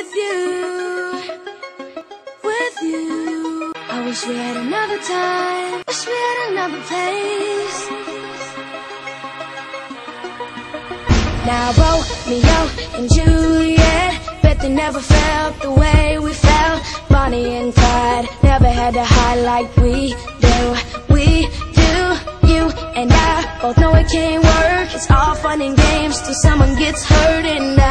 with you, with you. I wish we had another time, wish we had another place. Now Romeo and Juliet, bet they never felt the way we felt. Bonnie and Clyde never had to hide like we do. We do. You and I both know it can't work. It's all fun and games till someone gets hurt, and I